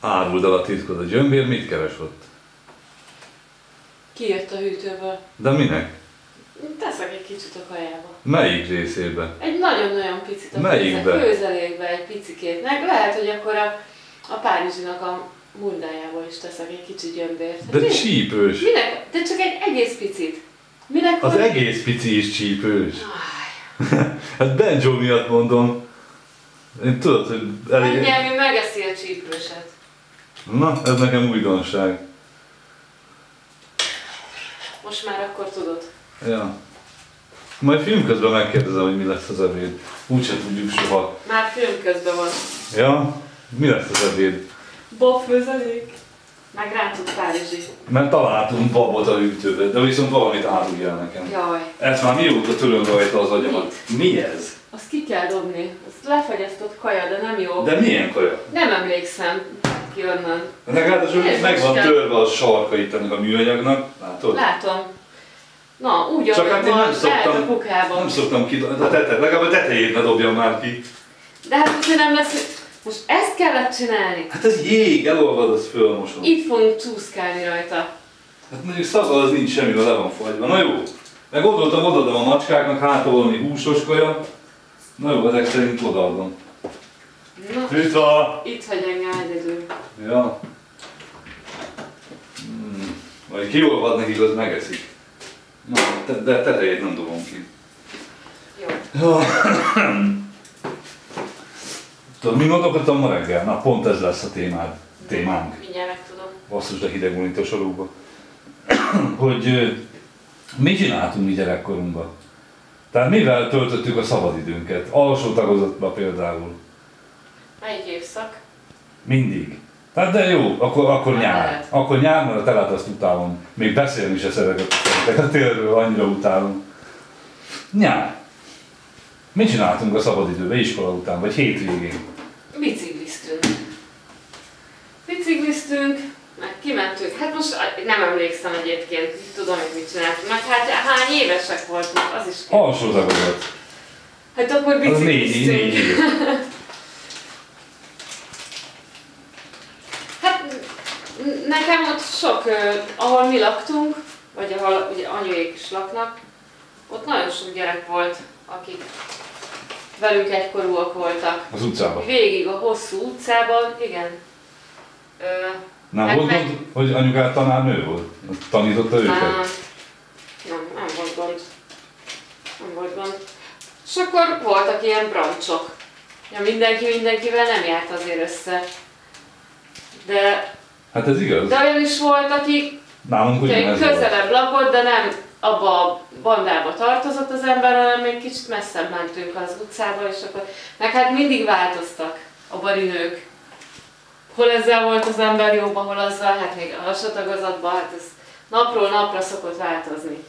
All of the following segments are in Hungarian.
Áruld el a titkod, a gyömbér mit keres ott? Kijött a hűtőből. De minek? Teszek egy kicsit a kajába. Melyik részébe? Egy nagyon-nagyon picit a Melyikbe? főze- főzelékbe egy picikét. Meg lehet, hogy akkor a, a Párizsinak a mundájából is teszek egy kicsi gyömbért. Hát De mi- csípős. Minek? De csak egy egész picit. Minek Az van- egész pici is csípős. Hát Benjo miatt mondom. Én tudod, hogy elég... Anyám, megeszi a csípőset. Na, ez nekem újdonság. Most már akkor tudod. Ja. Majd film közben megkérdezem, hogy mi lesz az ebéd. Úgyse tudjuk soha. Már film közben van. Ja? Mi lesz az ebéd? Bob főzelék. Meg rántott Párizsi. Mert találtunk babot a hűtőbe, de viszont valamit áruljál nekem. Jaj. Ezt már mióta töröm rajta az agyamat. Mi ez? Azt ki kell dobni. Az lefagyasztott kaja, de nem jó. De milyen kaja? Nem emlékszem ki onnan. Ráadásul Ez meg van törve a sarka itt ennek a műanyagnak. Látod? Látom. Na, úgy Csak hát én nem lehet a szoktam, kukában. nem szoktam ki, a tete, legalább a tetejét ne dobjam már ki. De hát hogyha nem lesz... Most ezt kellett csinálni. Hát ez jég, elolvad, az fölmosom. Itt fogunk csúszkálni rajta. Hát mondjuk szaga az nincs semmi, le van fagyva. Na jó. Meg gondoltam, odaadom a macskáknak, hát valami húsos kaja. Na jó, ezek szerint odaadom. Na, Vita! itt hagy engem egyedül. Ja. Hmm. Vagy kiolvad nekik, az megeszik. Na, te, de tetejét nem dobom ki. Jó. Ja. Tudod, mi gondolkodtam ma reggel? Na, pont ez lesz a témád, témánk. Mindjárt megtudom. Basszus, de hideg van itt a sorokba. hogy ö, mit csináltunk mi gyerekkorunkban? Tehát mivel töltöttük a szabadidőnket? Alsó tagozatban például. Melyik évszak? Mindig. Tehát de jó, akkor, akkor Hát nyár. lehet. Akkor nyár, mert a telát azt utálom. Még beszélni se szeretek, a télről, annyira utálom. Nyár. Mit csináltunk a szabadidőben, iskola után, vagy hétvégén? Bicikliztünk. Bicikliztünk, meg kimentünk. Hát most nem emlékszem egyébként, tudom, hogy mit csináltunk. Meg hát hány évesek voltunk, az is kell. Alsó tagozat. Hát akkor Az négy, négy bicikliztünk. Hát nekem ott sok, ahol mi laktunk, vagy ahol ugye anyuék is laknak, ott nagyon sok gyerek volt, akik velünk egykorúak voltak. Az utcában. Végig a hosszú utcában, igen. Ö, Nem Meg- volt meg- gond, hogy anyukád tanárnő volt? Tanította őket? nem, nem, nem volt gond. Nem volt gond. És akkor voltak ilyen brancsok. Ja, mindenki mindenkivel nem járt azért össze. De, Hát ez igaz. de olyan is volt, aki Nálunk ugyanez volt. közelebb lakott, de nem abba a bandába tartozott az ember, hanem még kicsit messzebb mentünk az utcába, és akkor, meg hát mindig változtak a barinők. Hol ezzel volt az ember jobban, hol azzal, hát még a tagozatban, hát ez napról napra szokott változni.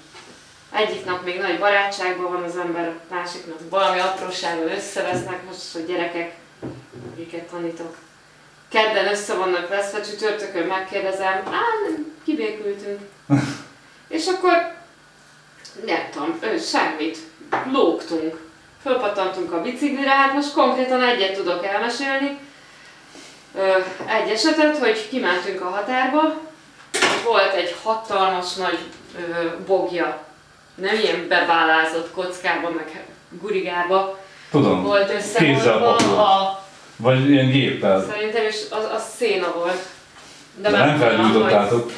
Egyik nap még nagy barátságban van az ember, a másik nap valami aprósággal összevesznek, most hogy gyerekek, akiket tanítok. Kedden össze vannak veszve, csütörtökön megkérdezem, á, nem, kibékültünk. És akkor, nem tudom, ő, semmit, lógtunk. Fölpattantunk a biciklire, hát most konkrétan egyet tudok elmesélni. Egy esetet, hogy kimentünk a határba, volt egy hatalmas nagy bogja. Nem ilyen bebálázott kockába, meg gurigába Tudom. volt pakolt. a Vagy ilyen géppel. Szerintem is az, az széna volt. De nem tudom, felgyújtottátok.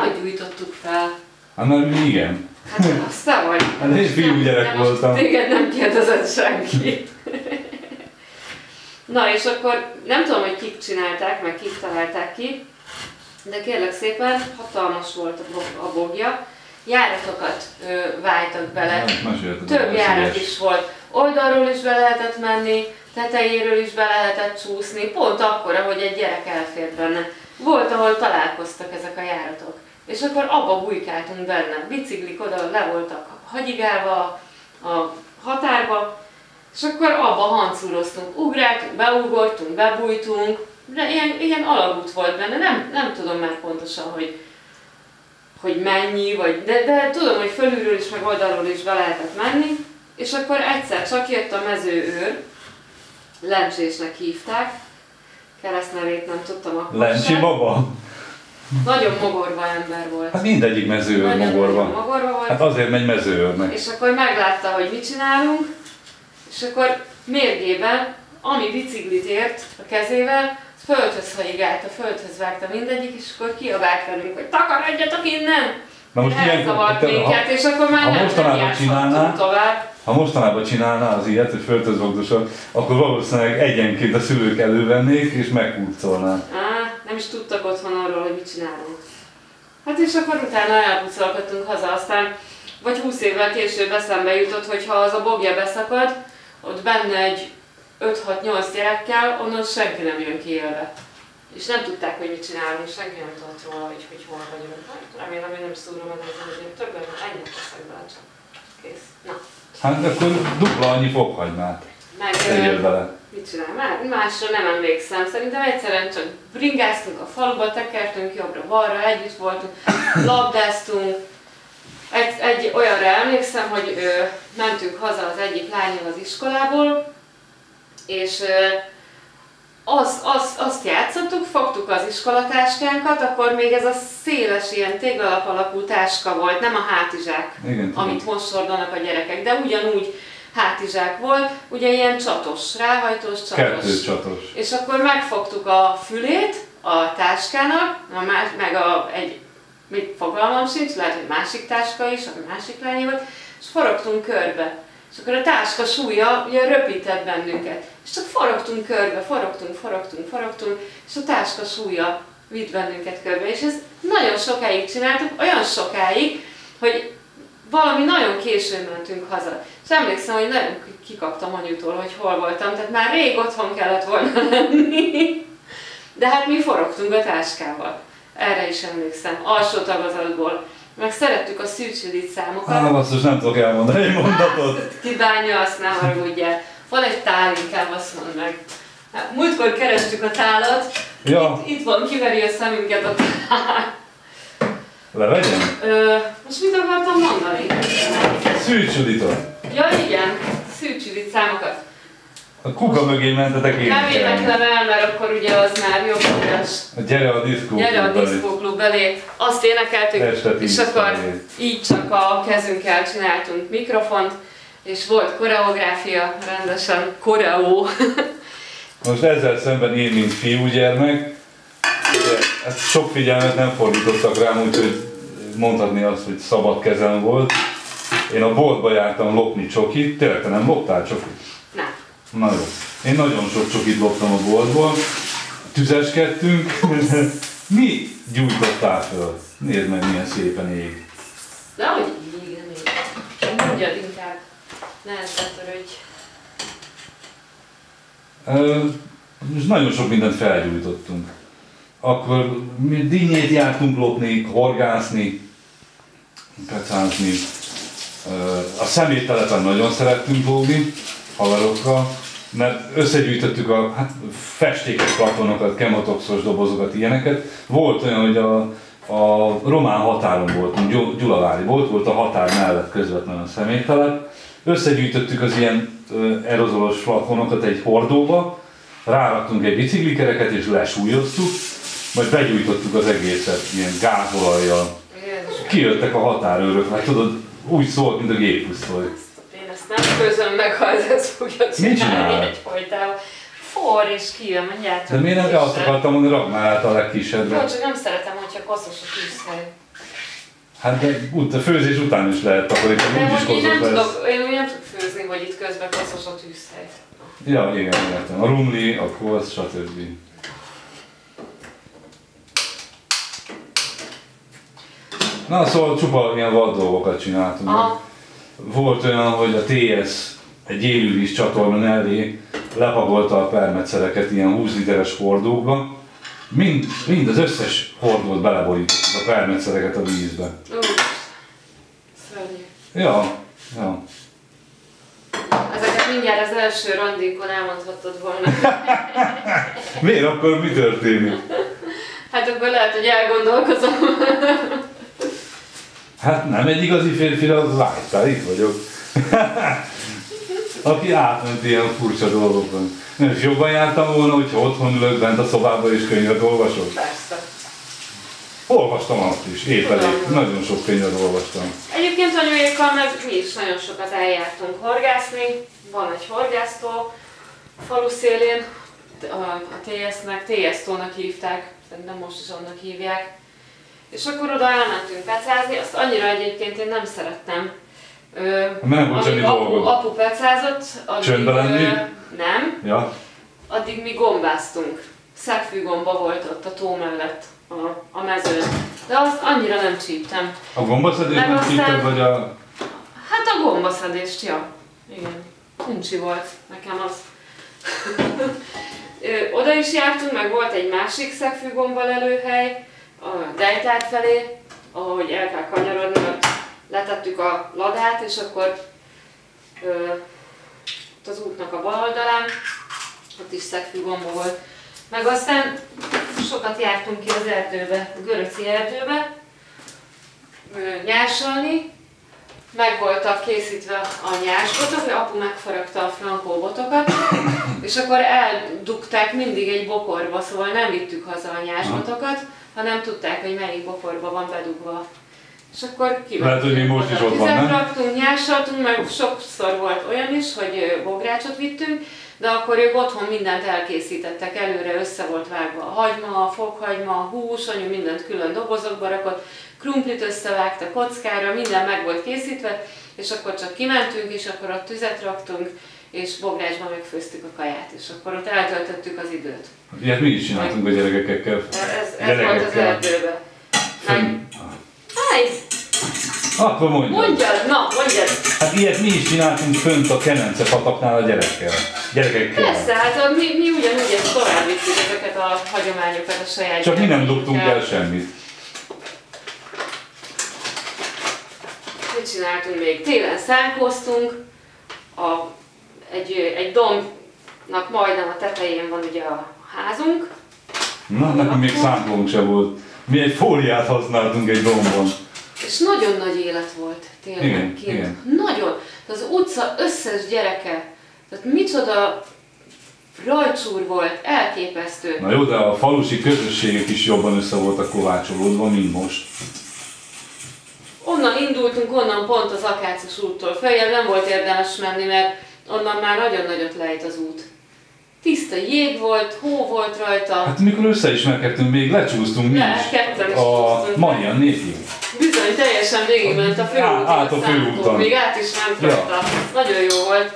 hogy- gyújtottuk fel. Hát mert igen. Hát azt te vagy. Hát én fiú gyerek De voltam. Téged nem kérdezett senki. Na és akkor nem tudom, hogy kik csinálták, meg kik találták ki, de kérlek szépen, hatalmas volt a, bo- a bogja. Járatokat ö, váltak bele, Hát, több járat is volt. Oldalról is be lehetett menni, tetejéről is be lehetett csúszni, pont akkor, hogy egy gyerek elfért benne. Volt, ahol találkoztak ezek a járatok. És akkor abba bujkáltunk benne. Biciklik oda le voltak hagyigálva a határba, és akkor abba hancúroztunk. Ugráltunk, beugortunk, bebújtunk, de ilyen, ilyen alagút volt benne. Nem, nem tudom már pontosan, hogy, hogy mennyi, vagy, de, de tudom, hogy fölülről is, meg oldalról is be lehetett menni, és akkor egyszer csak jött a mezőőr, lemzsésnek hívták, keresztnevét nem tudtam akkor Lencsi sem. baba? Nagyon mogorva ember volt. Hát mindegyik mezőőr nagyon mogorva. mogorva volt. Hát azért megy mezőőrnek. És akkor meglátta, hogy mit csinálunk, és akkor mérgében, ami biciklit ért a kezével, földhöz hajigálta, földhöz vágta mindegyik, és akkor kiabált velünk, hogy takarodjatok innen! Na most ilyen, te- minket, és akkor már ha nem, mostanában csinálná- tovább. Ha mostanában csinálná az ilyet, hogy földhöz vagdosan, akkor valószínűleg egyenként a szülők elővennék és megkurcolnák. Á, nem is tudtak otthon arról, hogy mit csinálunk. Hát és akkor utána elpucolkodtunk haza, aztán vagy 20 évvel később eszembe jutott, hogy ha az a bogja beszakad, ott benne egy 5-6-8 gyerekkel, onnan senki nem jön ki élve. És nem tudták, hogy mit csinálunk, senki nem tudott róla, hogy, hogy hol vagyunk. Hát, remélem, hogy nem szúrom hogy én többen ennyit teszek bele csak. Kész. Na, Hát akkor dupla annyi fokhagymát meg... Mit csinál? Már másra nem emlékszem. Szerintem egyszerűen csak bringáztunk a faluba, tekertünk jobbra-balra, együtt voltunk, labdáztunk. Egy, egy olyanra emlékszem, hogy ö, mentünk haza az egyik lányjal az iskolából, és ö, azt, azt, azt játszottuk, fogtuk az iskolatáskánkat, akkor még ez a széles ilyen téglalap alakú táska volt, nem a hátizsák Igen, amit most hordanak a gyerekek, de ugyanúgy hátizsák volt, ugye ilyen csatos, ráhajtós csatos. Kettőcsatos. És akkor megfogtuk a fülét a táskának, a más, meg a, egy, mit fogalmam sincs, lehet, hogy másik táska is, ami másik lányi volt, és forogtunk körbe. És akkor a táska súlya ugye röpített bennünket. És csak forogtunk körbe, forogtunk, forogtunk, forogtunk, és a táska súlya vitt bennünket körbe. És ezt nagyon sokáig csináltuk, olyan sokáig, hogy valami nagyon későn mentünk haza. És emlékszem, hogy nagyon kikaptam anyutól, hogy hol voltam, tehát már rég otthon kellett volna lenni. De hát mi forogtunk a táskával. Erre is emlékszem, alsó tagozatból. Meg szerettük a szűcsülit számokat. Á, basszus, nem tudok elmondani egy mondatot. Hát, Ki bánja, azt nem haragudjál. Van egy tál, inkább azt mondd meg. Hát, múltkor kerestük a tálat, Ja, itt, itt van, kiveri a szemünket a tál. levegyem? Ö, most mit akartam mondani? Szűcsülitot. Ja igen, szűcsülit számokat. A kuka mögé mentetek én Nem éneklem el, mert akkor ugye az már jobb tudás. Gyere a diszkó. Gyere a diszkóklub elé. Azt énekeltük, Este és akkor felé. így csak a kezünkkel csináltunk mikrofont, és volt koreográfia, rendesen koreó. Most ezzel szemben én, mint fiúgyermek, ugye, hát sok figyelmet nem fordítottak rám, úgyhogy mondhatni azt, hogy szabad kezem volt. Én a boltba jártam lopni csokit, tényleg te nem loptál csokit? Na jó. Én nagyon sok csokit loptam a boltból, tüzeskedtünk. Mi gyújtottál föl? Nézd meg, milyen szépen ég. De hogy így, nem így. Mondjad inkább. Ne ezzel törődj. És nagyon sok mindent felgyújtottunk. Akkor mi dinnyét jártunk lopni, horgászni, pecázni. A szeméttelepen nagyon szerettünk lógni haverokkal, mert összegyűjtöttük a hát, festékes kartonokat, kemotoxos dobozokat, ilyeneket. Volt olyan, hogy a, a román határon voltunk, Gyul- Gyulavári volt, volt a határ mellett közvetlenül a személytelep. Összegyűjtöttük az ilyen aerozolos flakonokat egy hordóba, ráraktunk egy biciklikereket és lesúlyoztuk, majd begyújtottuk az egészet ilyen gázolajjal. Kijöttek a határőrök, mert tudod, úgy szólt, mint a géppisztoly. Nem főzöm meg, ha ez ezt fogja csinálni csinál? egy folytában. For és kijön, mondjátok. De miért nem azt akartam mondani, rakd már át a Jó, legkisebbre. csak nem szeretem, hogyha koszos a tűzhely. Hát de ut- főzés után is lehet takarítani, De úgyis hogy én nem lesz. tudok, én nem tudok főzni, hogy itt közben koszos a tűzhely. Ja, igen, értem. A rumli, a kosz, stb. Na, szóval csupa ilyen vad dolgokat csináltunk. Aha. Volt olyan, hogy a TS egy élővíz csatorna mellé lepagolta a permetszereket ilyen 20 literes hordókba. Mind, mind az összes hordót beleborítottuk a permetszereket a vízbe. Ú, szörnyű. Ja, ja. Ezeket mindjárt az első randinkon elmondhattad volna. Miért akkor mi történik? Hát akkor lehet, hogy elgondolkozom. Hát nem egy igazi férfira vágytál, itt vagyok. Aki átment ilyen furcsa dolgokon. És jobban jártam volna, hogyha otthon ülök bent a szobában és könyvet olvasok. Persze. Olvastam azt is, épp elég. Nagyon sok könyvet olvastam. Egyébként anyuékkal meg mi is nagyon sokat eljártunk horgászni. Van egy horgásztó falu szélén, a, a TS-nek, TS-tónak hívták, szerintem most is annak hívják. És akkor oda elmentünk pecázni, azt annyira egyébként én nem szerettem. Ö, nem volt semmi apu, dolgod. apu pecázott, addig, lenni? ö, nem, Ja, addig mi gombáztunk. Szegfűgomba volt ott a tó mellett a, a mezőn. De azt annyira nem csíptem. a gombaszedés Meg nem aztán- csípted, vagy a... Hát a gombaszedést, ja. Igen. Uncsi volt nekem az. Oda is jártunk, meg volt egy másik szegfűgomba lelőhely, a Dejtár felé, ahogy el kell kanyarodni, letettük a ladát, és akkor ö, ott az útnak a bal oldalán, ott is szegfűgomba volt. Meg aztán sokat jártunk ki az erdőbe, a Göröci erdőbe, ö, nyársalni, meg voltak készítve a nyársbotok, hogy apu megfaragta a frankó botokat, és akkor eldugták mindig egy bokorba, szóval nem vittük haza a nyársbotokat, hanem tudták, hogy melyik bokorba van bedugva. És akkor. Lehet, hogy még most is ott van, nem? raktunk, nyársaltunk, meg sokszor volt olyan is, hogy bográcsot vittünk, de akkor ők otthon mindent elkészítettek, előre össze volt vágva a hagyma, a fokhagyma, a hús, anyu mindent külön dobozokba rakott, krumplit összevágta kockára, minden meg volt készítve, és akkor csak kimentünk, és akkor ott tüzet raktunk, és bográcsban megfőztük a kaját, és akkor ott eltöltöttük az időt. Ilyet mi is csináltunk a gyerekekkel. Ez, ez volt az Gyerekekkel. erdőbe. Háj, Akkor mondjad. mondjad, na, mondjad. Hát ilyet mi is csináltunk fönt a Kemence pataknál a gyerekkel. Gyerekekkel. Persze, hát a- mi, mi ugyanúgy ezt tovább vittük ezeket a hagyományokat a saját Csak mi nem dobtunk el semmit. Mit csináltunk még? Télen szánkóztunk, a, egy, egy dombnak majdnem a tetején van ugye a házunk, Na, nekünk még számlónk se volt. Mi egy fóliát használtunk egy dombon. és nagyon nagy élet volt tényleg Igen, kint. igen. Nagyon. Az utca összes gyereke, tehát micsoda rajcsúr volt, elképesztő. Na jó, de a falusi közösségek is jobban össze voltak kovácsolódva, mint most. Onnan indultunk, onnan pont az Akácos úttól följebb nem volt érdemes menni, mert onnan már nagyon nagyot lejt az út. Tiszta jég volt, hó volt rajta, Hát mikor összeismerkedtünk, még lecsúsztunk mi Le, is. ketten is A csúsztunk. Marian népi. bizony teljesen végigment a Á, főúton, át a főúton. Még át is ment Ja. rajta. Nagyon jó volt.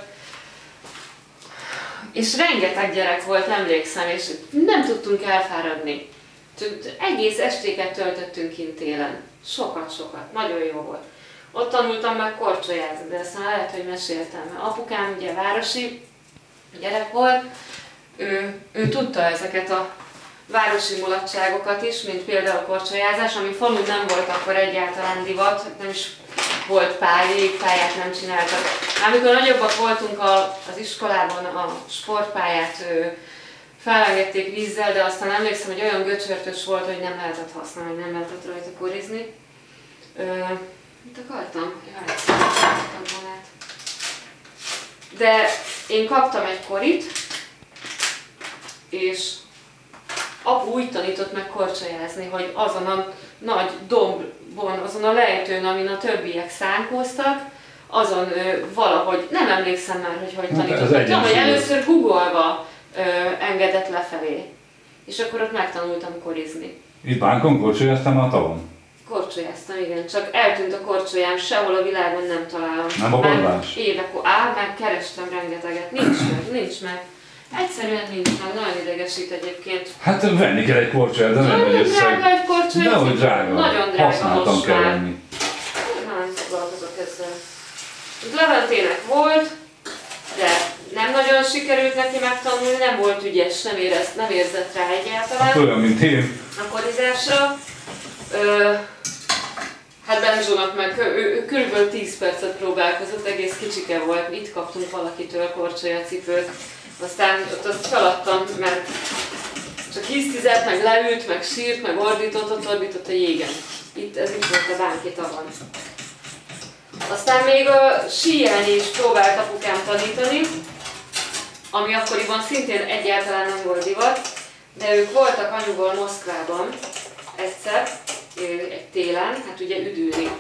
És rengeteg gyerek volt, emlékszem, és nem tudtunk elfáradni. Egész estéket töltöttünk kint télen. Sokat-sokat. Nagyon jó volt. Ott tanultam meg korcsolyázni, de aztán lehet, hogy meséltem. Mert apukám ugye városi gyerek volt, ő, ő tudta ezeket a városi mulatságokat is, mint például a korcsolyázás, ami falun nem volt akkor egyáltalán divat, nem is volt pálya, pályát nem csináltak. Amikor nagyobbak voltunk a, az iskolában, a sportpályát ö, felengedték vízzel, de aztán emlékszem, hogy olyan göcsörtös volt, hogy nem lehetett használni, nem lehetett rajta korizni. Ö, mit akartam? Jaj, volna. De én kaptam egy korit, és apu úgy tanított meg korcsolyázni, hogy azon a nagy dombon, azon a lejtőn, amin a többiek szánkóztak, azon ö, valahogy, nem emlékszem már, hogy hogy Hát tanított. Tudom, hogy először googolva ö, engedett lefelé. És akkor ott megtanultam korizni. Itt bánkon korcsolyáztam a tavon. Korcsolyáztam, igen, csak eltűnt a korcsolyám, sehol a világon nem találom. Nem a ballás? Évek, ó- á, meg kerestem rengeteget, nincs meg, nincs meg. Egyszerűen nincs meg, nagyon idegesít egyébként. Hát venni kell egy korcsolyát, de nem Nagyon egy összeg. drága egy korcsolya. Nehogy drága. Nagyon drága Használtam most kell venni. Nem foglalkozok ezzel. Leventének volt, de nem nagyon sikerült neki megtanulni, nem volt ügyes, nem, érezt, nem érzett rá Hát egyáltalán olyan, mint én. a korizásra. Hát Benzsónak meg ő, kb. 10 percet próbálkozott, egész kicsike volt, itt kaptunk valakitől korcsolya cipőt. Aztán ott azt feladtam, mert csak hisztizett, meg leült, meg sírt, meg ordított, ott ordított a jégen. Itt, ez itt volt a bánki tavon. Aztán még a síelni is próbált apukám tanítani, ami akkoriban szintén egyáltalán nem volt divat, de ők voltak anyuval Moszkvában egyszer, egy télen, hát ugye üdülni.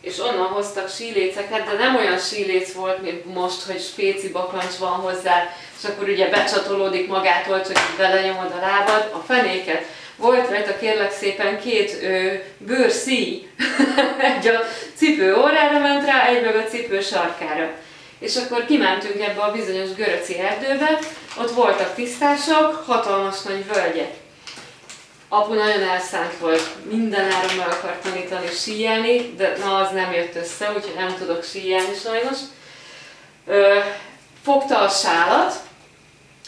És onnan hoztak síléceket, de nem olyan síléc volt, mint most, hogy spéci bakancs van hozzá, és akkor ugye becsatolódik magától, csak belenyomod a lábad, a fenéket. Volt rajta kérlek szépen két ö, bőrszíj, egy a cipő órára ment rá, egy meg a cipő sarkára. És akkor kimentünk ebbe a bizonyos göröci erdőbe, ott voltak tisztások, hatalmas nagy völgyek. Apu nagyon elszánt volt, mindenáron meg akart tanítani síelni, de na az nem jött össze, úgyhogy nem tudok síelni sajnos. Ö, fogta a sálat,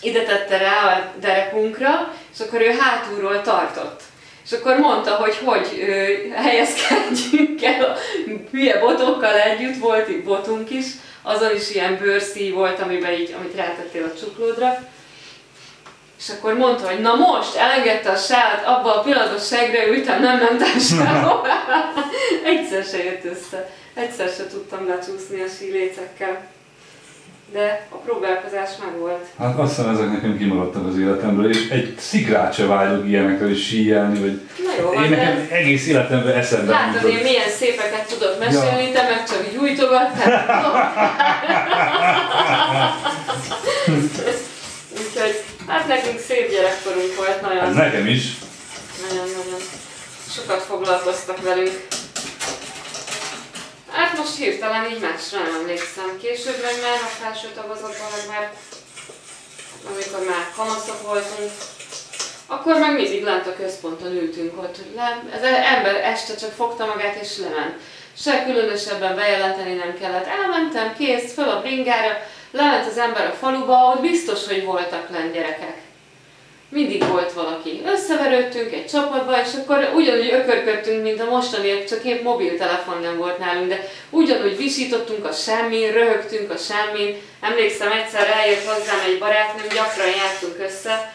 ide tette rá a derekunkra, és akkor ő hátulról tartott. És akkor mondta, hogy hogy ö, helyezkedjünk el a hülye botokkal együtt, volt itt botunk is, azon is ilyen bőrszíj volt, amiben így, amit rátettél a csuklódra. És akkor mondta, hogy na most elengedte a sálat, abban a pillanatban segre ültem, nem mentem sehova. Egyszer se jött össze. Egyszer se tudtam lecsúszni a sílécekkel. De a próbálkozás meg volt. Hát azt hiszem ezek nekem kimaradtak az életemből, és egy szikrát se vágyok ilyenekről is síjelni, vagy Na jó, én nekem de egész életemben eszembe látod, jutott. én milyen szépeket tudok mesélni, ja. te meg csak gyújtogattál. Úgyhogy, hát nekünk szép gyerekkorunk volt, nagyon, nekem is. nagyon-nagyon sokat foglalkoztak velünk. Hát most hirtelen így másra nem emlékszem. Később meg már a felső tagozatban, meg már amikor már kamaszok voltunk, akkor meg mindig lent a központon ültünk ott. Le, ez ember este csak fogta magát és lement. Se különösebben bejelenteni nem kellett. Elmentem, kész, föl a bringára, lement az ember a faluba, ott biztos, hogy voltak lent gyerekek. Mindig volt valaki. Összeverődtünk egy csapatba, és akkor ugyanúgy ökörködtünk, mint a mostaniak, csak épp mobiltelefon nem volt nálunk, de ugyanúgy visítottunk a semmin, röhögtünk a semmin. Emlékszem, egyszer eljött hozzám egy barátnőm, gyakran jártunk össze,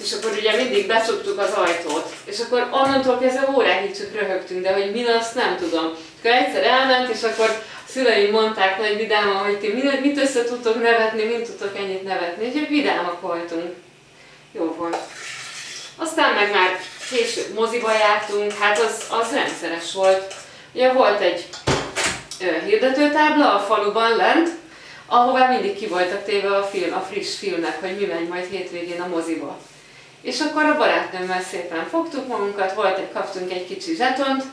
és akkor ugye mindig becsuktuk az ajtót. És akkor onnantól kezdve óráig csak röhögtünk, de hogy mi azt nem tudom. Akkor egyszer elment, és akkor szüleim mondták nagy vidáman, hogy ti mit, össze tudtok nevetni, mint tudtok ennyit nevetni. Úgyhogy vidámak voltunk. Jó volt. Aztán meg már később moziba jártunk, hát az, az rendszeres volt. Ugye volt egy ö, hirdetőtábla a faluban lent, ahová mindig ki voltak téve a, film, a friss filmek, hogy mi megy majd hétvégén a moziba. És akkor a barátnőmmel szépen fogtuk magunkat, volt egy, kaptunk egy kicsi zsetont,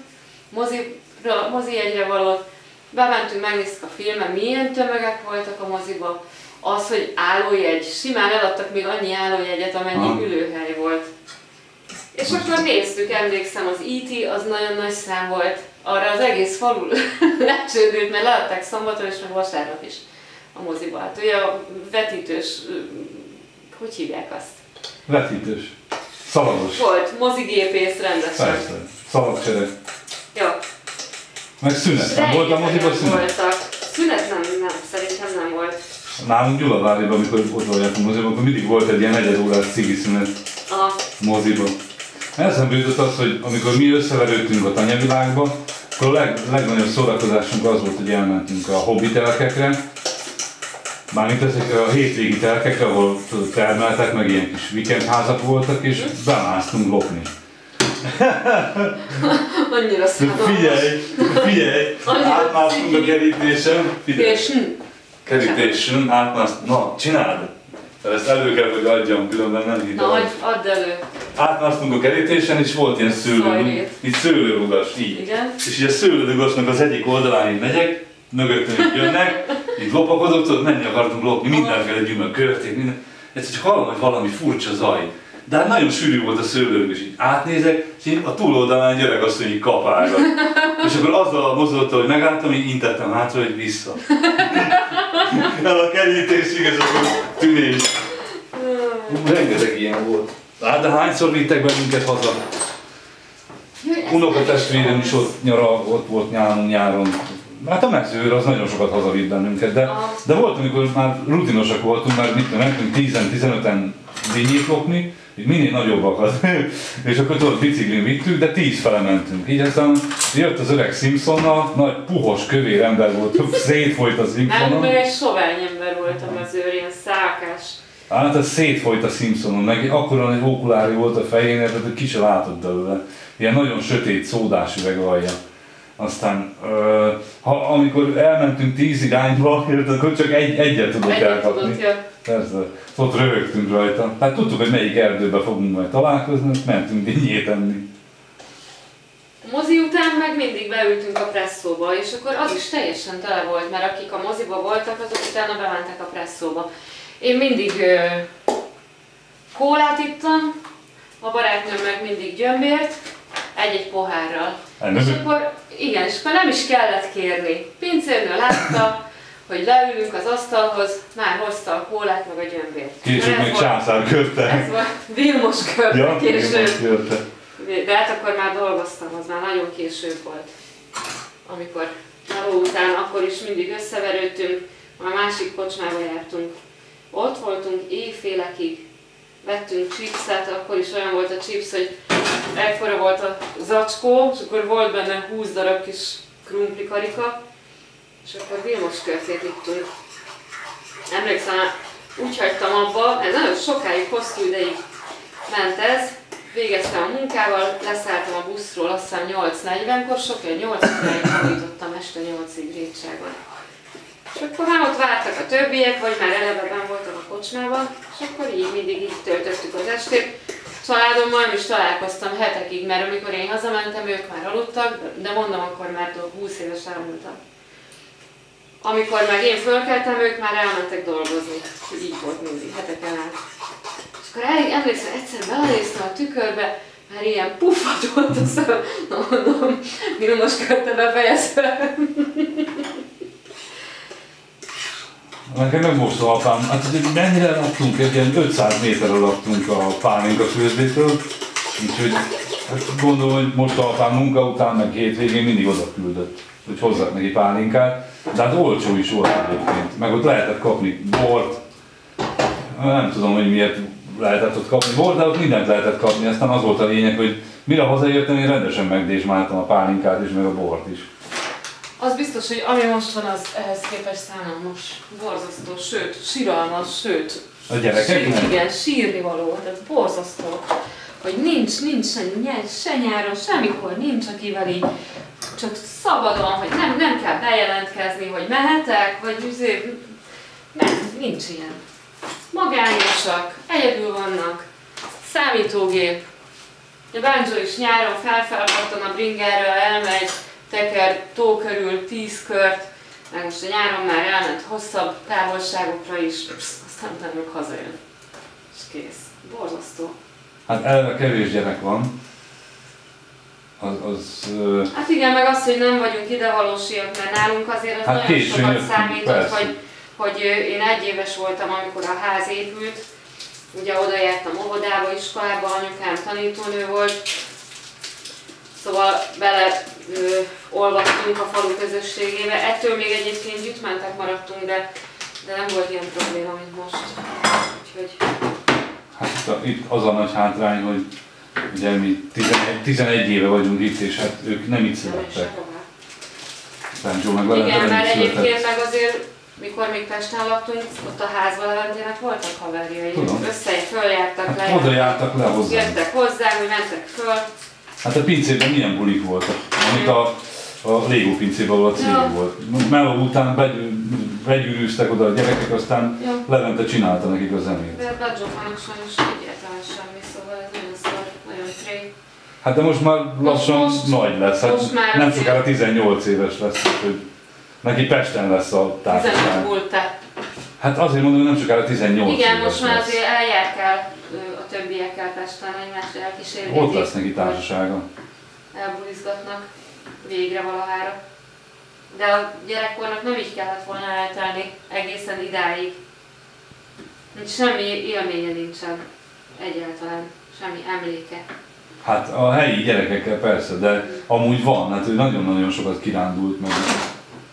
mozira, mozi egyre valót, bementünk, megnéztük a filmet, milyen tömegek voltak a moziba, az, hogy állójegy, simán eladtak még annyi állójegyet, amennyi Aha. ülőhely volt. És akkor néztük, emlékszem, az E.T. az nagyon nagy szám volt, arra az egész falu lecsődült, mert leadták szombaton és meg vasárnap is a moziba. Hát ugye a vetítős, hogy hívják azt? Vetítős. Szalagos. Volt, mozigépész rendesen. Persze. Szalagcsere. Meg szünet. Nem volt a moziban szünet? voltak. Szünet nem, nem, szerintem nem volt. Nálunk Gyulaváriban, amikor ott a moziban, akkor mindig volt egy ilyen negyed órás cigi szünet A, moziba. Eszembe jutott az, hogy amikor mi összeverődtünk a tanyavilágba, akkor a leg, legnagyobb szórakozásunk az volt, hogy elmentünk a hobbi telkekre, mármint ezekre a hétvégi telkekre, ahol termeltek, meg ilyen kis weekendházak voltak, és bemásztunk lopni. annyira De szánalmas. figyelj, figyelj, átmásztunk a kerítésen, figyelj, hm, kerítésen átmásztunk, na, csináld! Mert ezt elő kell, hogy adjam, különben nem na, hiszem. hogy add elő. Átmásztunk a kerítésen, és volt ilyen szőlő, így szőlőrugas, így. Igen. És így a szőlőrugasnak az egyik oldalán így megyek, mögöttem így jönnek, így lopakodok, tudod, menni akartunk lopni, mindenféle gyümölcs, körték, minden. Egyszer csak hallom, hogy valami furcsa zaj. De hát nagyon sűrű volt a szőlőrug, és így átnézek, és így a túloldalán egy öreg asszony így kapálgat. És akkor azzal mozdulta, hogy megálltam, így intettem hátra, hogy vissza. El a kerítésig, ez a tűnés. Rengeteg ilyen volt. Hát de hányszor vittek bennünket haza? Jaj, ez Unokatestvérem is ott nyara, ott volt nyáron, nyáron. Hát a mezőr az nagyon sokat hazavitt bennünket, de, de volt, amikor már rutinosak voltunk, már mit tudom, mentünk 10-15-en dinnyét lopni, így minél nagyobbakat. és akkor tudod, biciklin vittük, de tíz fele mentünk. Így aztán jött az öreg Simpsonnal, nagy puhos, kövér ember volt, szétfolyt a Nem, Simpsonon. meg egy sovány ember volt a mezőr, ilyen szákás. Hát ez szétfolyt a Simpsonon, meg akkora egy ókulári volt a fején, tehát ki se látott belőle. Ilyen nagyon sötét, szódás üveg alja. Aztán, ö, ha, amikor elmentünk tíz irányba, akkor csak egy, egyet tudott Egyet elkapni. tudott, ja. Persze, ott röhögtünk rajta. Hát tudtuk, hogy melyik erdőbe fogunk majd találkozni, mentünk dinnyét enni. A mozi után meg mindig beültünk a presszóba, és akkor az is teljesen tele volt, mert akik a moziba voltak, azok utána bementek a presszóba. Én mindig ö, kólát ittam, a barátnőm meg mindig gyömbért, egy-egy pohárral. Ennek- És akkor, igen, és akkor nem is kellett kérni. Pincérnő látta, hogy leülünk az asztalhoz, már hozta a kólát meg a gyömbért. Később még császár körte. Ez volt Vilmos kör, Ja, később. De hát akkor már dolgoztam, az már nagyon késő volt. Amikor meló után, akkor is mindig összeverődtünk, a másik kocsmába jártunk. Ott voltunk éjfélekig, vettünk chipset, akkor is olyan volt a chips, hogy ekkora volt a zacskó, és akkor volt benne 20 darab kis krumpli karika, és akkor Vilmos körtét ittunk. Emlékszem, úgy hagytam abba, ez nagyon sokáig, hosszú ideig ment ez, végeztem a munkával, leszálltam a buszról, azt hiszem 8.40-kor, sokkal 8 óráig tanítottam este 8-ig Rétságon. És akkor már ott vártak a többiek, vagy már eleve benn voltak a kocsmában, és akkor így mindig így töltöttük az estét. Családommal nem is találkoztam hetekig, mert amikor én hazamentem, ők már aludtak, de mondom, akkor már 20 éves elmúltam. Amikor meg én fölkeltem, ők már elmentek dolgozni. Így volt mindig, heteken át. És akkor el, emlékszem, egyszer belenéztem a tükörbe, mert ilyen puffat volt a szem, na mondom, Vilmos körte befejezve. Nekem meg most apám, hát mennyire laktunk, egy ilyen 500 méterre laktunk a pálinka főzdétől, úgyhogy hát gondolom, hogy most a apám munka után, meg hétvégén mindig oda küldött, hogy hozzak neki pálinkát, de hát olcsó is volt egyébként, meg ott lehetett kapni bort, nem tudom, hogy miért lehetett ott kapni bort, de ott mindent lehetett kapni, aztán az volt a lényeg, hogy mire hazajöttem, én rendesen megdésmáltam a pálinkát is, meg a bort is. Az biztos, hogy ami most van, az ehhez képest szánalmas, borzasztó, sőt, siralmas, sőt, A gyerekeknek? Sí, igen, sírni való, tehát borzasztó, hogy nincs, nincs se, nyár, se nyáron, semmikor nincs, akivel így csak szabadon, hogy nem, nem kell bejelentkezni, hogy mehetek, vagy azért, nem, nincs ilyen. Magányosak, egyedül vannak, számítógép. A Banjo is nyáron felfelparton a bringerről elmegy, teker tó körül 10 kört, meg most a nyáron már elment hosszabb távolságokra is, aztán meg hazajön. És kész. Borzasztó. Hát eleve kevés gyerek van. Az, az Hát igen, meg az, hogy nem vagyunk idevalósiak, mert nálunk azért az Hát nagyon későn sokat számított, persze. hogy, hogy én egy éves voltam, amikor a ház épült, ugye oda jártam óvodába, iskolába, anyukám tanítónő volt, szóval bele ö, olvadtunk a falu közösségébe. Ettől még egyébként gyütmentek maradtunk, de, de nem volt ilyen probléma, mint most. Úgyhogy hát itt, a, itt az a nagy hátrány, hogy ugye mi 11, 11 éve vagyunk itt, és hát ők nem itt születtek. Bencsó meg velem Igen, mert egyébként meg azért, mikor még Pesten laktunk, ott a házban Leventének voltak haverjai. Tudom. Össze följártak le. Hát oda jártak le hozzá. Jöttek hozzá, hogy mentek föl. Hát a pincében milyen bulik voltak, amit a, a Lego pincében, ahol a cég Ja. volt. Meló után begyű, begyűrűztek oda a gyerekek, aztán Jó. Levente csinálta nekik a zenét. De Badzsófának sajnos egyáltalán semmi, szóval ez nagyon szar, nagyon tré. Hát de most már lassan most- nagy lesz, hát most már nem sokára 18 éves lesz, hogy neki Pesten lesz a 15 társaság. múltál. Hát azért mondom, hogy nem sokára 18 Igen, éves most már lesz. azért eljárkál a többiekkel Pesten egymást elkísérni. Ott lesz neki társasága. elbulizgatnak végre valahára. De a gyerekkornak nem így kellett volna eltelni egészen idáig. Nincs semmi élménye nincsen egyáltalán, semmi emléke. Hát a helyi gyerekekkel persze, de amúgy van, hát ő nagyon-nagyon sokat kirándult meg.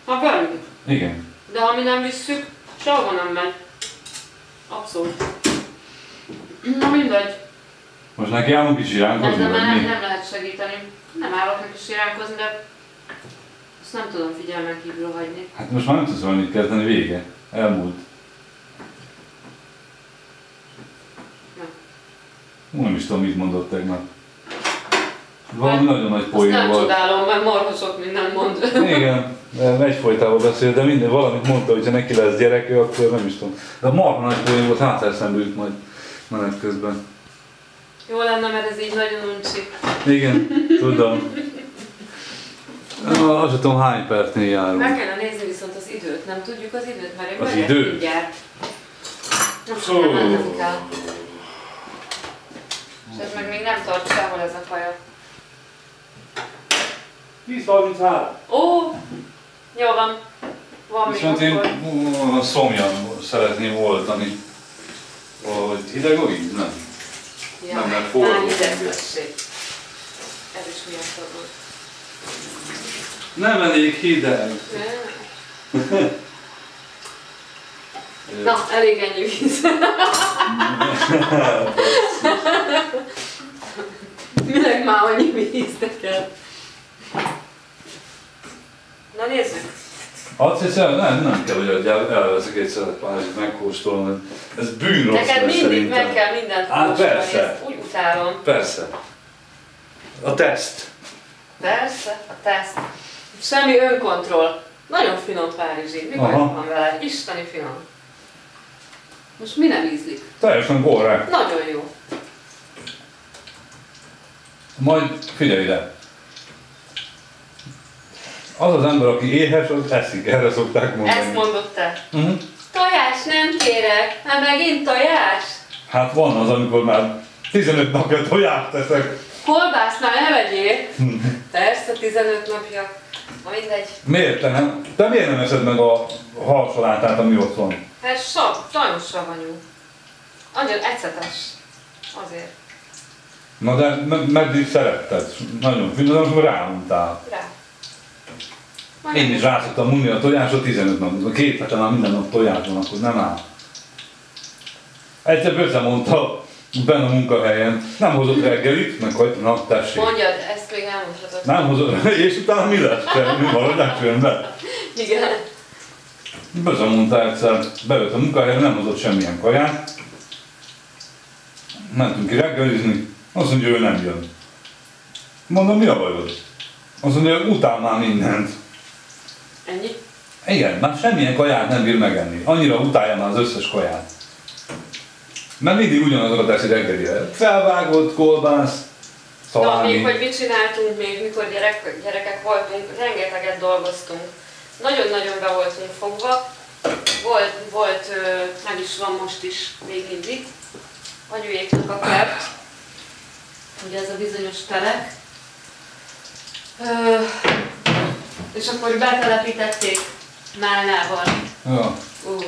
Ha velük. Igen. De ha mi nem visszük, sehova nem megy. Abszolút. Na mindegy. Most neki állunk is iránkozni, nem, mi? nem lehet segíteni. Nem állok neki siránkozni, de azt nem tudom figyelmen kívül hagyni. Hát most már nem tudsz valamit kezdeni, vége. Elmúlt. Hú, Nem is tudom, mit mondott tegnap. Valami nagyon nagy poén nem volt. csodálom, mert marha sok mindent mond. Igen, egyfolytában beszél, de minden, valamit mondta, hogy ha neki lesz gyereke, akkor nem is tudom. De marha nagy poén volt, hát eszembe jut majd menet közben. Jó lenne, mert ez így nagyon uncsi. Igen, tudom. Ah, Azt tudom hány percnél járunk. Meg kellene nézni viszont az időt, nem tudjuk az időt, mert én Az időt? mindjárt. Nem sokan mennem kell. És ez meg még nem tart sehol ez a kaja. 10.33. Ó, jó van. Van még Viszont én akkor. ú, szomjan szeretném oldani. Hogy hideg a víz? Nem. nem, mert forró. Ez is miatt volt. Nem elég hideg. Na, elég ennyi víz. Minek már annyi víz neked? Na nézzük. Azt hiszem, nem, nem kell, hogy elveszek egy szelet pázsit, megkóstolom. Ez bűn rossz Neked mindig szerintem. meg kell mindent kóstolni, persze. ezt úgy utálom. Persze. A teszt. Persze, a teszt. Semmi önkontroll. Nagyon finom Párizsi. Mi baj van vele? Isteni finom. Most mi nem ízlik? Teljesen korrekt. Nagyon jó. Majd figyelj ide. Az az ember, aki éhes, az eszik, erre szokták mondani. Ezt mondod te. Uh-huh. Tojás nem kérek. Hát megint tojás. Hát van az, amikor már 15 napja tojást teszek. Kolbászt már ne vegyél. Persze, 15 napja. Na mindegy. Miért te nem? Te miért nem eszed meg a halsalátát, ami ott van? Hát sav, nagyon savanyú. Nagyon ecetes. Azért. Na de me- meddig szeretted? Nagyon finom, ráuntál. Rá. Én is rá szoktam unni a tojásra 15 napot. Két hete már minden nap tojás van, akkor nem áll. Egyszer Böce mondta, benne a munkahelyen, nem hozott reggelit, meg hogy na tessék. Mondjad, ezt még nem mondhatod. Nem hozott, és utána mi lesz? Semmi, maradjál csöndben. Igen. Böce mondta egyszer, bejött a munkahelyen, nem hozott semmilyen kaját. Mentünk ki reggelizni, azt mondja, ő nem jön. Mondom, mi a bajod? Azt mondja, utál már mindent. Ennyi? Igen, már semmilyen kaját nem bír megenni. Annyira utálja már az összes kaját. Mert mindig ugyanazokat teszi reggelire. Felvágott kolbász, Na, még szalámi. hogy mit csináltunk még, mikor gyerek, gyerekek voltunk, rengeteget dolgoztunk. Nagyon-nagyon be voltunk fogva. Volt, volt, nem is van most is még mindig, anyuéknak a kert, ugye ez a bizonyos telek. És akkor betelepítették Málnával. Ja, Ú,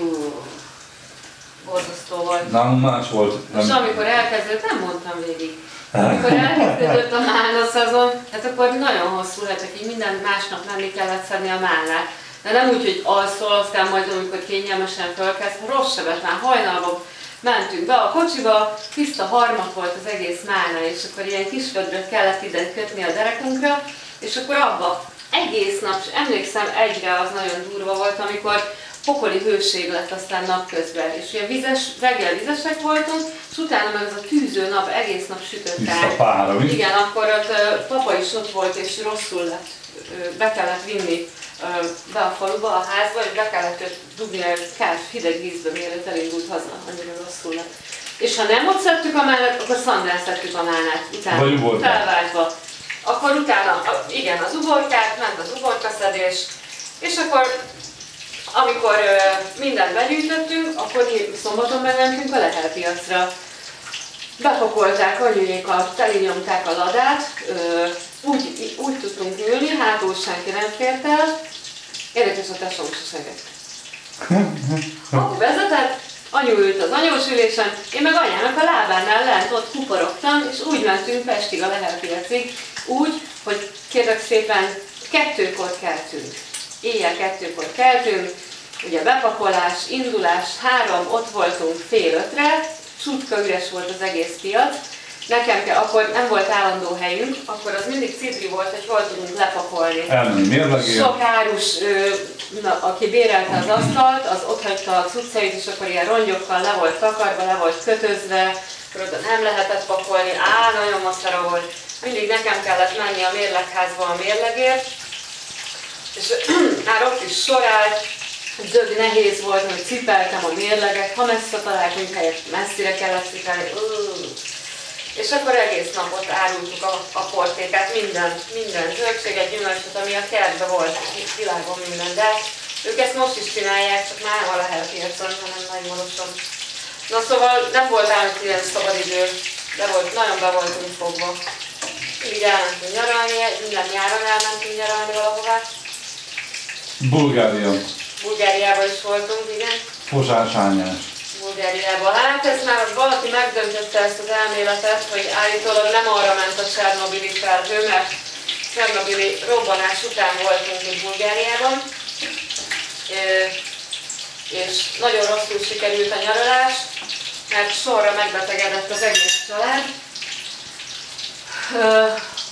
borzasztó volt. nálunk más volt. És Nem. amikor elkezdődött, nem mondtam végig. Amikor elkezdődött a málna szezon, hát akkor nagyon hosszú hetek, így minden másnap menni kellett szedni a málnát. De nem úgy, hogy alszol, aztán majd amikor kényelmesen fölkezd, rossz sebet már hajnalban mentünk be a kocsiba, tiszta harmat volt az egész málna, és akkor ilyen kis vödröt kellett ide kötni a derekunkra, és akkor abba egész nap, emlékszem egyre az nagyon durva volt, amikor pokoli hőség lett aztán napközben, és ilyen vizes, reggel vizesek voltunk, és utána meg az a tűző nap egész nap sütött ránk. pára? Igen, akkor ott papa is ott volt, és rosszul lett. Be kellett vinni be a faluba, a házba, és be kellett dugni a kás hideg vízbe, mielőtt elindult haza, annyira rosszul lett. És ha nem ott szedtük a mellett, akkor szandrán szedtük a málnát, utána felváltva. Akkor utána, a- igen, az uborkát, ment az uborkaszedés, és akkor amikor mindent begyűjtöttünk, akkor szombaton bementünk a Lehel piacra. Bepakolták anyuékat, telinyomták a ladát, úgy, úgy tudtunk ülni, hátul senki nem fért el. Érdekes, a tesóm se. Apu vezetett, anyu ült az anyós ülésen, én meg anyának a lábánál lent ott kuporogtam, és úgy mentünk Pestig a Lehel piacig, úgy, hogy kérlek szépen kettőkor keltünk. Éjjel kettőkor keltünk, ugye bepakolás, indulás, három, ott voltunk fél ötre, csutka üres volt az egész piac, nekem kell, akkor nem volt állandó helyünk, akkor az mindig cipri volt, hogy hol tudunk lepakolni. Elmenni mérlegért. Sok árus, ö, na, aki bérelte az asztalt, az ott hagyta a cuccait, és akkor ilyen rongyokkal le volt takarva, le volt kötözve, akkor oda nem lehetett pakolni, á, nagyon maszara volt. Mindig nekem kellett menni a mérlegházba a mérlegért, és már ott is sorállt, dög nehéz volt, hogy cipeltem a mérleget, ha messze találtunk helyet, messzire kellett cipelni. És akkor egész napot árultuk a, a portékát, minden, minden zöldséget, gyümölcsöt, ami a kertbe volt, világon minden. De ők ezt most is csinálják, csak már nem a lehelpiacon, hanem Nagymoroson. Na szóval nem volt ám ilyen szabadidő, de volt, nagyon be voltunk fogva. Így elmentünk nyaralni, minden nyáron elmentünk nyaralni valahová. Bulgária. Bulgáriában is voltunk, igen. Pozsásányás. Bulgáriában. Hát ez már valaki megdöntötte ezt az elméletet, hogy állítólag nem arra ment a Csernobili felhő, mert Csernobili robbanás után voltunk itt Bulgáriában, és nagyon rosszul sikerült a nyaralás, mert sorra megbetegedett az egész család.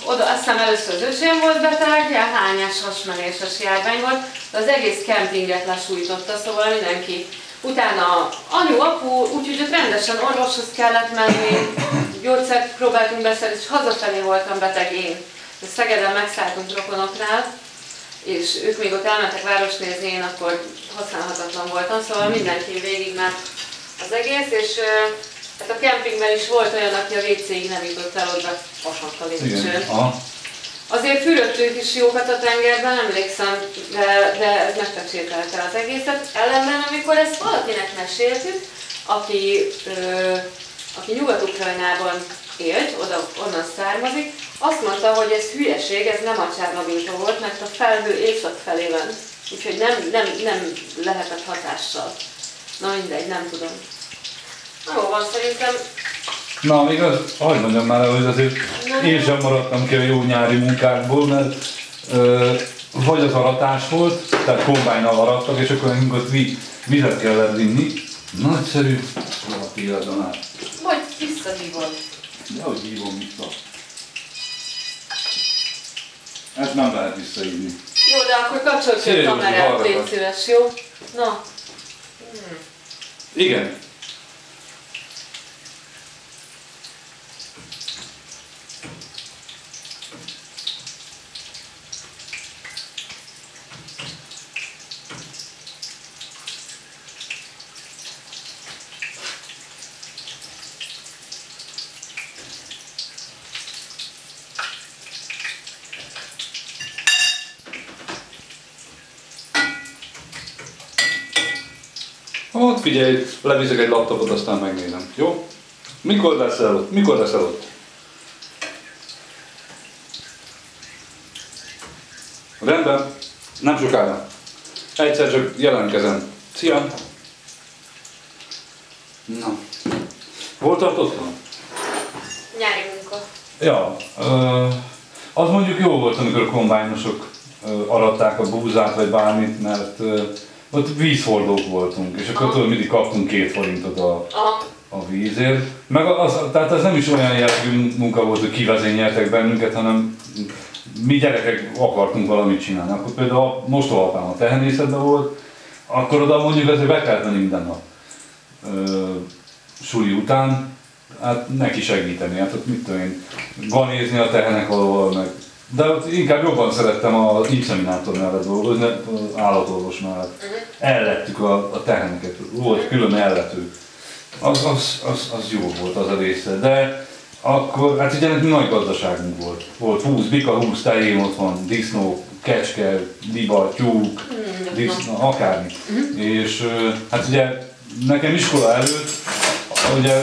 Oda aztán először az öcsém volt beteg, hányás hasmenéses járvány volt, de az egész kempinget lesújtotta, szóval mindenki Utána anyu, apu, úgyhogy ott rendesen orvoshoz kellett menni, gyógyszert próbáltunk beszerezni, és hazafelé voltam beteg én. Szegeden megszálltunk rokonoknál, és ők még ott elmentek város nézni, én akkor használhatatlan voltam, szóval mindenki végig ment az egész, és hát a kempingben is volt olyan, aki a WC-ig nem jutott el oda, a lépcsőn. Azért fürödtünk is jókat a tengerben, emlékszem, de, de ez megpecsételte az egészet. Ellenben, amikor ezt valakinek meséltük, aki, ö, aki Nyugat-Ukrajnában élt, oda, onnan származik, azt mondta, hogy ez hülyeség, ez nem a Csernobiltól volt, mert a felhő észak felé ment. Úgyhogy nem, nem, nem lehetett hatással. Na mindegy, nem tudom. Na jó van, szerintem Na, még az, ahogy mondjam már, hogy azért én sem maradtam ki a jó nyári munkákból, mert ö, vagy az aratás volt, tehát kombánynal arattak, és akkor nekünk ott vizet kellett vinni. Nagyszerű, valaki életben át. Vagy visszahívod. De hogy hívom vissza. Ezt nem lehet visszahívni. Jó, de akkor kapcsolj ki a kamerát, légy szíves, jó? Na. Hmm. Igen. Hát figyelj, leviszek egy laptopot, aztán megnézem. Jó? Mikor leszel ott? Mikor leszel ott? Rendben, nem sokára. Egyszer csak jelentkezem. Szia! Na. Hol tartottam? Nyári munka. Ja, az mondjuk jó volt, amikor a kombányosok aratták a búzát, vagy bármit, mert ott vízhordók voltunk, és akkor tudod, mindig kaptunk két forintot a, a vízért. Meg az, tehát ez nem is olyan jellegű munka volt, hogy kivezényeltek bennünket, hanem mi gyerekek akartunk valamit csinálni. Akkor például most apám a tehenészetben volt, akkor oda mondjuk hogy be kellett menni minden nap. Ö, suli után, hát neki segíteni, hát ott mit tudom én, ganézni a tehenek valahol, meg de ott inkább jobban szerettem a inszeminátor mellett dolgozni, az állatorvos mellett. Ellettük a, a teheneket, volt külön ellető. Az, az, az, az jó volt az a része, de akkor, hát ugye nagy gazdaságunk volt. Volt 20 bika, 20 tején, ott van disznó, kecske, liba, tyúk, mm, disznó, akármi. És hát ugye nekem iskola előtt ugye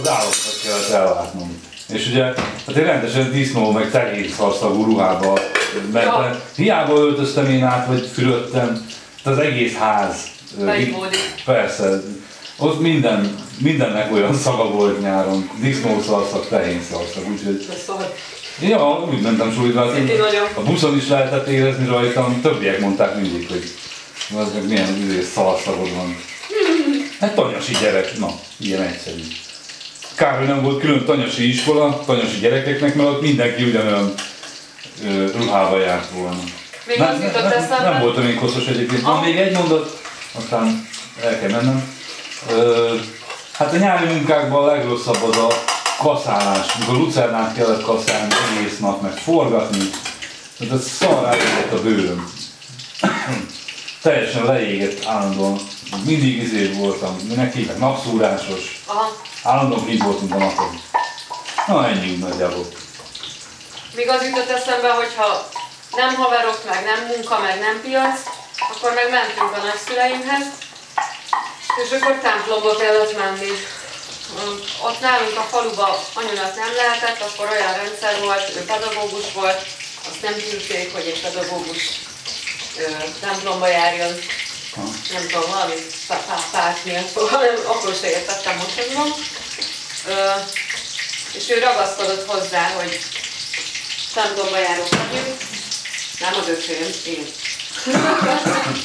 az állatokat kellett ellátnom. És ugye, hát én rendesen disznó, meg szarszagú ruhába mentem. Ja. Hiába öltöztem én át, vagy fürödtem, az egész ház. Persze. Ott minden, mindennek olyan szaga volt nyáron. Disznó szarszag, szarszag, úgyhogy... Ja, úgy mentem sulidra. Hát a buszon is lehetett érezni rajtam, többiek mondták mindig, hogy az meg milyen szarszagod van. Hát tanyasi gyerek, na, ilyen egyszerű. Kár, hogy nem volt külön tanyasi iskola, tanyasi gyerekeknek, mert ott mindenki ugyanolyan ö, ruhába járt volna. Még nem, az jutott nem, eszembe- nem voltam én koszos egyébként. Van még egy mondat, aztán el kell mennem. Ö, hát a nyári munkákban a legrosszabb az a kaszálás, mikor lucernát kellett kaszálni egész nap, meg forgatni. Tehát ez szar elégett a bőröm. Teljesen leégett állandóan. Mindig izé voltam, neki napszúrásos. Aha. Állandóan így voltunk a napon. Na ennyi nagyjából. Még az jutott eszembe, hogyha nem haverok, meg nem munka, meg nem piac, akkor meg mentünk a nagyszüleimhez, és akkor templomba kellett menni. Ö, Ott nálunk a faluba anyunak nem lehetett, akkor olyan rendszer volt, ő pedagógus volt, azt nem tűrték, hogy egy pedagógus ö, templomba járjon, Ha. nem tudom, valami pá- pá- párt miatt, akkor se értettem most, hogy van. Ö, és ő ragaszkodott hozzá, hogy templomba járok vagyunk, nem az öcsém, én.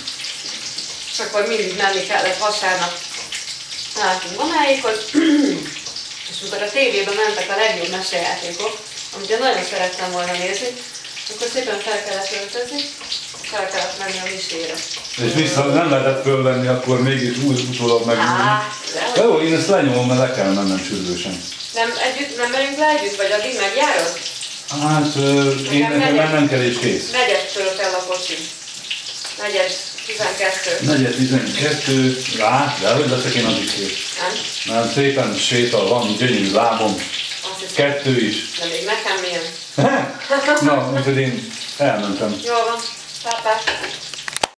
és akkor mindig menni kellett vasárnap. Látunk mamáikhoz, és amikor a tévében mentek a legjobb mesejátékok, amit én nagyon szerettem volna nézni, akkor szépen fel kellett öltözni, fel kellett menni a misére. És vissza nem lehetett fölvenni, akkor mégis úgy utólag meg. Á, De jó, én ezt lenyomom, mert le kell mennem sürgősen. nem együtt, nem megyünk le együtt, vagy addig megjárod? Hát ö, én Nekem negyed. mennem kell és kész. Negyedtől kell a kocsi. Negyed, 12. Negyed 12, rá, de hogy leszek én addig kész. Nem? Mert szépen sétál, van gyönyörű lábom, kettő is. De még nekem milyen. Na, úgyhogy én elmentem. Jól van. 拜拜。